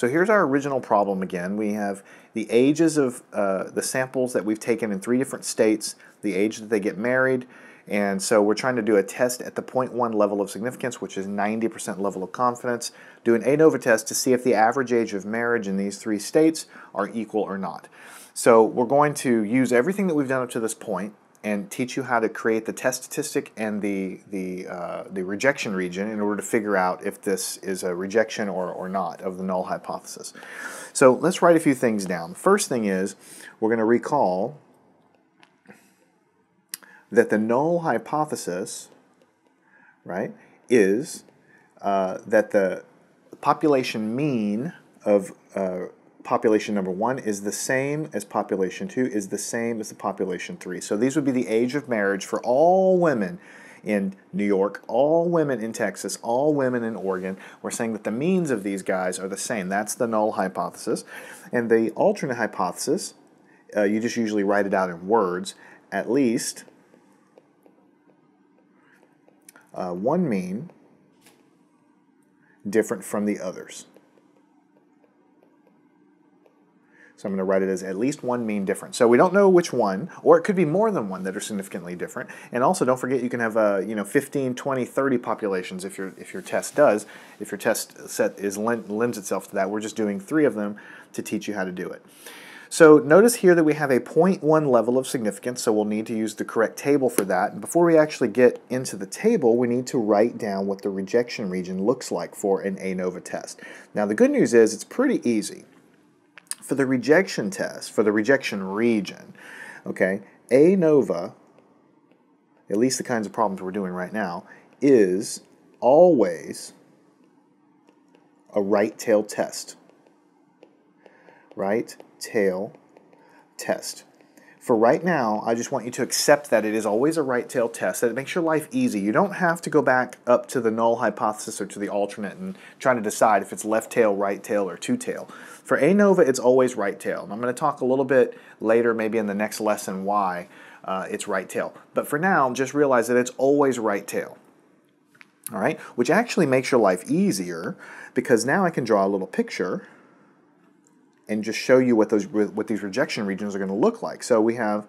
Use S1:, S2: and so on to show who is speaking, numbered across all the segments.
S1: So here's our original problem again. We have the ages of uh, the samples that we've taken in three different states, the age that they get married, and so we're trying to do a test at the 0.1 level of significance, which is 90% level of confidence. Do an ANOVA test to see if the average age of marriage in these three states are equal or not. So we're going to use everything that we've done up to this point and teach you how to create the test statistic and the, the, uh, the rejection region in order to figure out if this is a rejection or, or not of the null hypothesis. So let's write a few things down. The first thing is we're going to recall that the null hypothesis, right, is uh, that the population mean of uh, population number one is the same as population two is the same as the population three. So these would be the age of marriage for all women in New York, all women in Texas, all women in Oregon. We're saying that the means of these guys are the same. That's the null hypothesis. And the alternate hypothesis, uh, you just usually write it out in words, at least uh, one mean different from the others. So I'm going to write it as at least one mean difference. So we don't know which one, or it could be more than one that are significantly different. And also don't forget you can have uh, you know 15, 20, 30 populations if your if your test does. If your test set is lends itself to that. We're just doing three of them to teach you how to do it. So notice here that we have a 0.1 level of significance, so we'll need to use the correct table for that. And before we actually get into the table, we need to write down what the rejection region looks like for an ANOVA test. Now the good news is it's pretty easy. For the rejection test, for the rejection region, okay, ANOVA, at least the kinds of problems we're doing right now, is always a right tail test. Right tail test. For right now, I just want you to accept that it is always a right tail test, that it makes your life easy. You don't have to go back up to the null hypothesis or to the alternate and trying to decide if it's left tail, right tail, or two tail. For ANOVA, it's always right tail. And I'm going to talk a little bit later, maybe in the next lesson, why uh, it's right tail. But for now, just realize that it's always right tail. All right, which actually makes your life easier because now I can draw a little picture and just show you what those what these rejection regions are going to look like. So we have,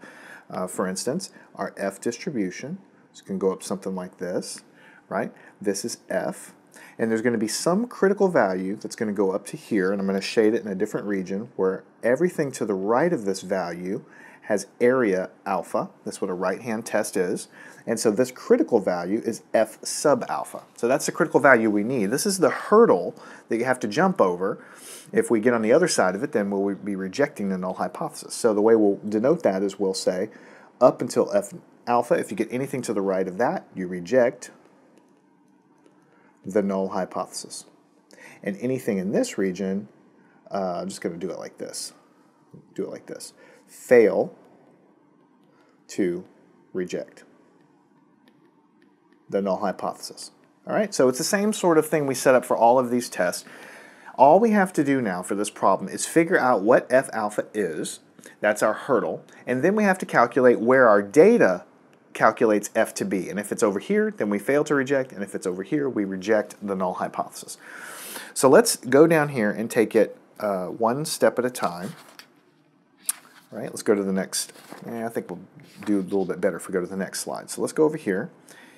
S1: uh, for instance, our F distribution. So it can go up something like this, right? This is F. And there's going to be some critical value that's going to go up to here, and I'm going to shade it in a different region where everything to the right of this value has area alpha. That's what a right-hand test is. And so this critical value is F sub alpha. So that's the critical value we need. This is the hurdle that you have to jump over. If we get on the other side of it, then we'll be rejecting the null hypothesis. So the way we'll denote that is we'll say up until F alpha, if you get anything to the right of that, you reject the null hypothesis. And anything in this region, uh, I'm just going to do it like this. Do it like this. Fail to reject the null hypothesis. All right, so it's the same sort of thing we set up for all of these tests. All we have to do now for this problem is figure out what F alpha is. That's our hurdle. And then we have to calculate where our data calculates F to be. And if it's over here, then we fail to reject. And if it's over here, we reject the null hypothesis. So let's go down here and take it uh, one step at a time. All right, let's go to the next. Yeah, I think we'll do a little bit better if we go to the next slide. So let's go over here.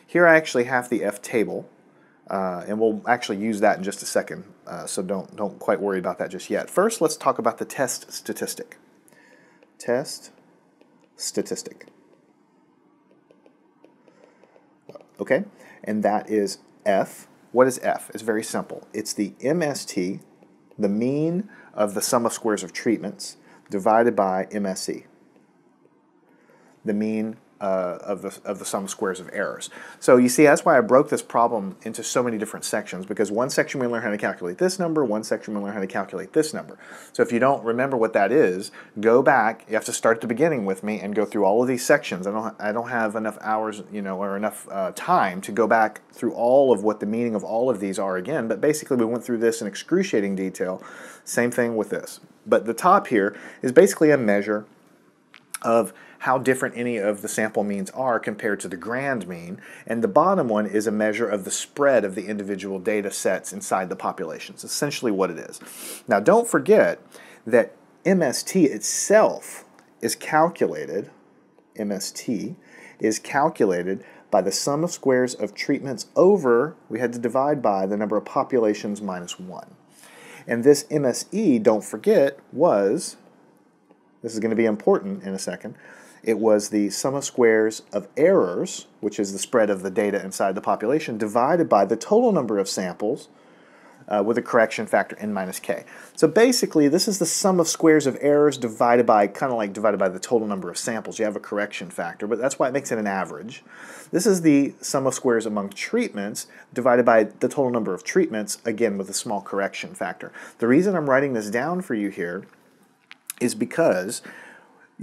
S1: Here I actually have the F table, uh, and we'll actually use that in just a second, uh, so don't, don't quite worry about that just yet. First, let's talk about the test statistic. Test statistic. Okay, and that is F. What is F? It's very simple. It's the MST, the mean of the sum of squares of treatments, divided by MSE, the mean uh, of, the, of the sum squares of errors. So you see, that's why I broke this problem into so many different sections, because one section we learn how to calculate this number, one section we learn how to calculate this number. So if you don't remember what that is, go back, you have to start at the beginning with me and go through all of these sections. I don't, I don't have enough hours, you know, or enough uh, time to go back through all of what the meaning of all of these are again, but basically we went through this in excruciating detail. Same thing with this. But the top here is basically a measure of how different any of the sample means are compared to the grand mean. And the bottom one is a measure of the spread of the individual data sets inside the populations, essentially what it is. Now, don't forget that MST itself is calculated, MST is calculated by the sum of squares of treatments over, we had to divide by the number of populations minus 1. And this MSE, don't forget, was, this is going to be important in a second, it was the sum of squares of errors, which is the spread of the data inside the population, divided by the total number of samples uh, with a correction factor n minus k. So basically, this is the sum of squares of errors divided by, kind of like divided by the total number of samples. You have a correction factor, but that's why it makes it an average. This is the sum of squares among treatments divided by the total number of treatments, again with a small correction factor. The reason I'm writing this down for you here is because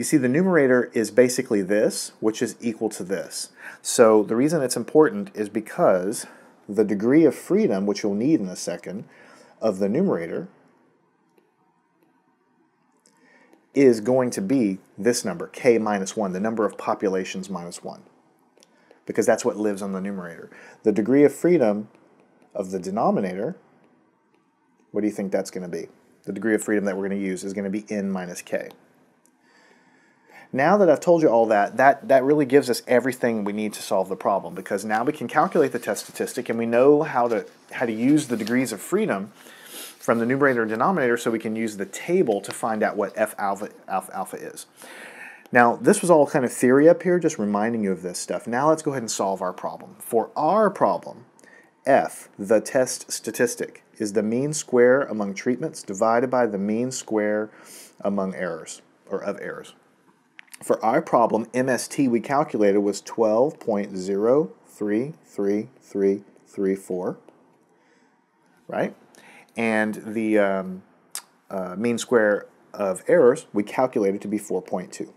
S1: you see the numerator is basically this, which is equal to this. So the reason it's important is because the degree of freedom, which you'll need in a second, of the numerator is going to be this number, k minus 1, the number of populations minus 1, because that's what lives on the numerator. The degree of freedom of the denominator, what do you think that's going to be? The degree of freedom that we're going to use is going to be n minus k. Now that I've told you all that, that, that really gives us everything we need to solve the problem because now we can calculate the test statistic and we know how to, how to use the degrees of freedom from the numerator and denominator so we can use the table to find out what F alpha, alpha, alpha is. Now, this was all kind of theory up here, just reminding you of this stuff. Now let's go ahead and solve our problem. For our problem, F, the test statistic, is the mean square among treatments divided by the mean square among errors, or of errors. For our problem, MST we calculated was 12.033334, right? And the um, uh, mean square of errors we calculated to be 4.2.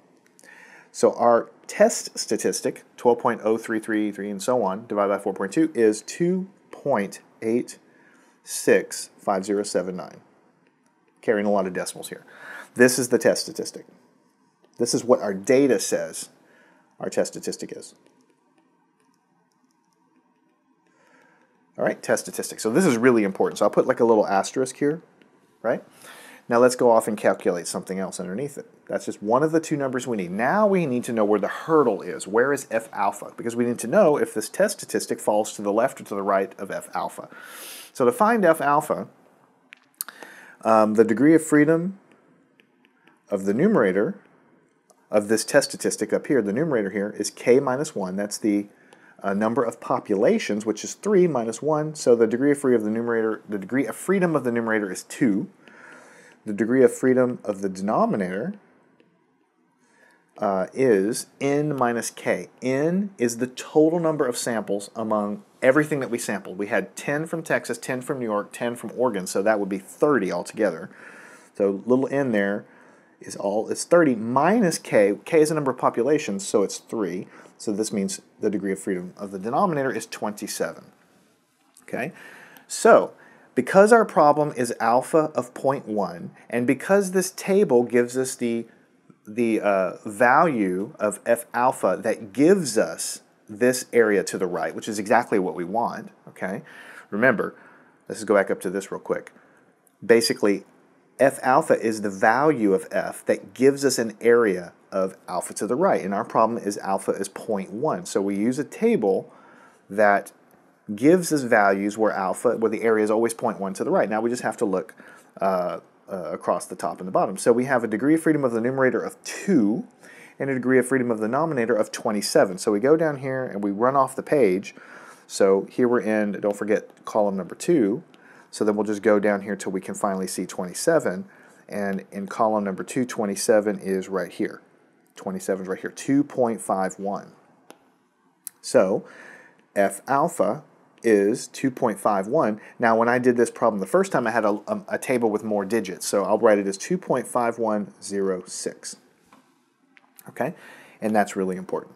S1: So our test statistic, 12.0333 and so on, divided by 4.2, is 2.865079. Carrying a lot of decimals here. This is the test statistic. This is what our data says our test statistic is. All right, test statistic. So this is really important. So I'll put like a little asterisk here, right? Now let's go off and calculate something else underneath it. That's just one of the two numbers we need. Now we need to know where the hurdle is. Where is F alpha? Because we need to know if this test statistic falls to the left or to the right of F alpha. So to find F alpha, um, the degree of freedom of the numerator of this test statistic up here, the numerator here, is k minus 1. That's the uh, number of populations, which is 3 minus 1. So the degree of freedom of the numerator, the degree of freedom of the numerator is 2. The degree of freedom of the denominator uh, is n minus k. n is the total number of samples among everything that we sampled. We had 10 from Texas, 10 from New York, 10 from Oregon, so that would be 30 altogether. So little n there is all, it's 30 minus k. k is a number of populations, so it's 3. So this means the degree of freedom of the denominator is 27. Okay, so because our problem is alpha of 0.1, and because this table gives us the, the uh, value of f alpha that gives us this area to the right, which is exactly what we want, okay? Remember, let's go back up to this real quick. Basically, f alpha is the value of f that gives us an area of alpha to the right. And our problem is alpha is 0.1. So we use a table that gives us values where alpha, where the area is always 0.1 to the right. Now we just have to look uh, uh, across the top and the bottom. So we have a degree of freedom of the numerator of 2 and a degree of freedom of the denominator of 27. So we go down here and we run off the page. So here we're in, don't forget column number 2. So then we'll just go down here till we can finally see 27. And in column number 2, 27 is right here. 27 is right here, 2.51. So F alpha is 2.51. Now when I did this problem the first time I had a, a, a, table with more digits, so I'll write it as 2.5106. Okay, and that's really important.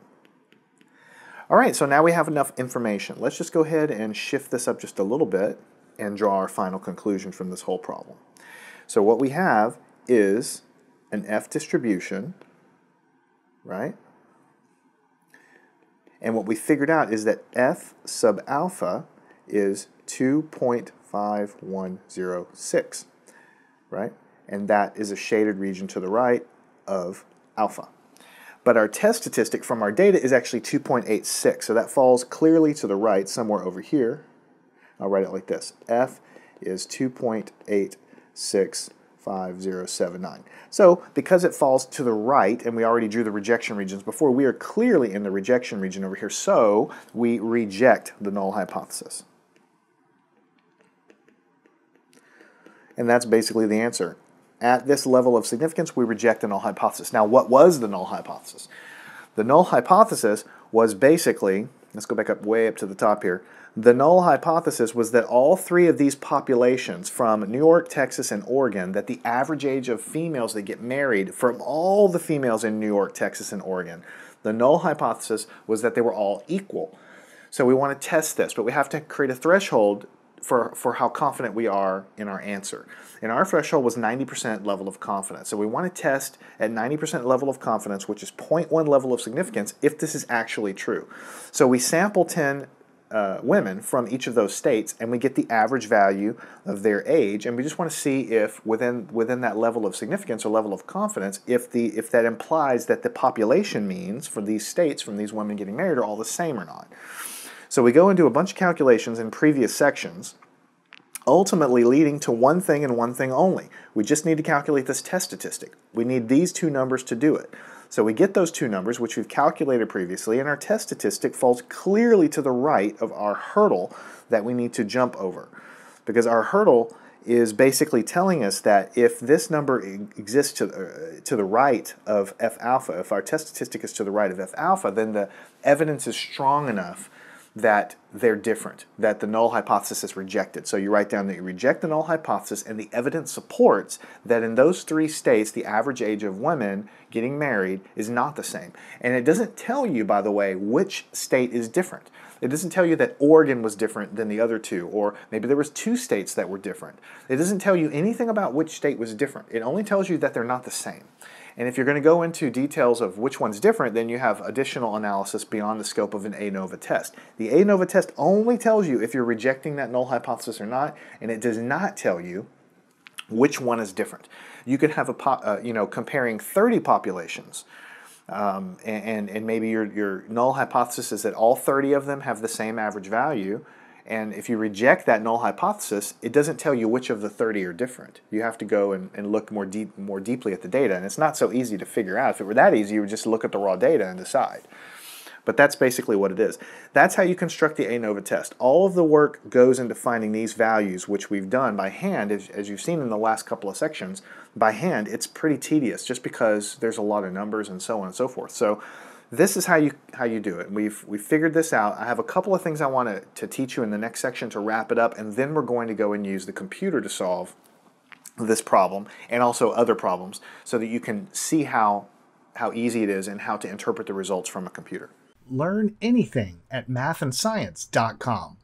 S1: All right, so now we have enough information. Let's just go ahead and shift this up just a little bit and draw our final conclusion from this whole problem. So what we have is an F distribution right? And what we figured out is that F sub alpha is 2.5106, right? And that is a shaded region to the right of alpha. But our test statistic from our data is actually 2.86, so that falls clearly to the right somewhere over here. I'll write it like this. F is 2.865079. So because it falls to the right, and we already drew the rejection regions before, we are clearly in the rejection region over here, so we reject the null hypothesis. And that's basically the answer. At this level of significance, we reject the null hypothesis. Now, what was the null hypothesis? The null hypothesis was basically, let's go back up way up to the top here. The null hypothesis was that all three of these populations from New York, Texas, and Oregon, that the average age of females that get married from all the females in New York, Texas, and Oregon, the null hypothesis was that they were all equal. So we want to test this, but we have to create a threshold for, for how confident we are in our answer. And our threshold was 90% level of confidence. So we want to test at 90% level of confidence, which is 0.1 level of significance, if this is actually true. So we sample 10 uh, women from each of those states, and we get the average value of their age, and we just want to see if within within that level of significance or level of confidence, if the if that implies that the population means for these states from these women getting married are all the same or not. So we go into a bunch of calculations in previous sections, ultimately leading to one thing and one thing only. We just need to calculate this test statistic. We need these two numbers to do it. So we get those two numbers, which we've calculated previously, and our test statistic falls clearly to the right of our hurdle that we need to jump over. Because our hurdle is basically telling us that if this number exists to, uh, to the right of F alpha, if our test statistic is to the right of F alpha, then the evidence is strong enough that they're different, that the null hypothesis is rejected. So you write down that you reject the null hypothesis, and the evidence supports that in those three states, the average age of women getting married is not the same. And it doesn't tell you, by the way, which state is different. It doesn't tell you that Oregon was different than the other two, or maybe there was two states that were different. It doesn't tell you anything about which state was different. It only tells you that they're not the same. And if you're going to go into details of which one's different, then you have additional analysis beyond the scope of an ANOVA test. The ANOVA test only tells you if you're rejecting that null hypothesis or not, and it does not tell you which one is different. You could have a, uh, you know, comparing 30 populations, um, and, and maybe your, your null hypothesis is that all 30 of them have the same average value, and if you reject that null hypothesis, it doesn't tell you which of the 30 are different. You have to go and, and look more, deep, more deeply at the data. And it's not so easy to figure out. If it were that easy, you would just look at the raw data and decide. But that's basically what it is. That's how you construct the ANOVA test. All of the work goes into finding these values, which we've done by hand, as, as you've seen in the last couple of sections. By hand, it's pretty tedious just because there's a lot of numbers and so on and so forth. So this is how you how you do it. We've we figured this out. I have a couple of things I want to, to teach you in the next section to wrap it up, and then we're going to go and use the computer to solve this problem and also other problems so that you can see how how easy it is and how to interpret the results from a computer.
S2: Learn anything at mathandscience.com.